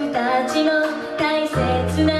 僕たちの大切な